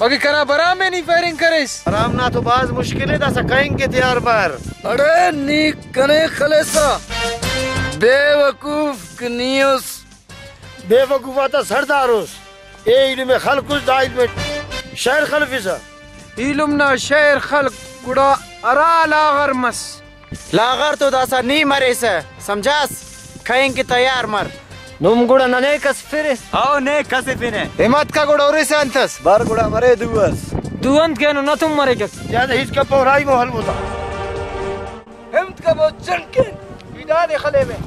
وگی کنا برا میں نہیں فائرنگ کرس۔ آرام نہ تو باز مشکل ہے دا کہیں گے تیار بار۔ اڑے نی کنے خلیسا۔ بے وقوف کنیوس۔ بے وقوفا تا سرداروس اے علم خلق اس دائد میں شہر خلفیسا علم شہر خلق گڑا ارا لاغر مس۔ لاغر تو داسا نہیں مرے سمجھاس؟ کھائیں گے تیار مر۔ ನಮ್ ಕೂಡ ನನೇಕ ಸ್ಪಿರಿಸ್ ಅವನೇ ಕಸಿಪಿನೆ ಹಿಮತ್ ಕಾ ಕೂಡ ಅವ್ರಿಸೆ ಅಂತಸ್ ಬಾರ್ ಕೂಡ ಮರೆ ದುವಸ್ ದುವಂತ್ ಕೇನು ನ ತುಮ್ ಮರೆ ಕಸ್ ಯಾದ ಹಿಚ್ ಕಪ್ಪ ರಾಯಿ ಮೋ ಹಲ್ಮುದ ಹಿಮತ್ ಕಾ ಬೋ ಚಂಕೆನ್ ವಿದಾನೆ ಖಲೇಮೆ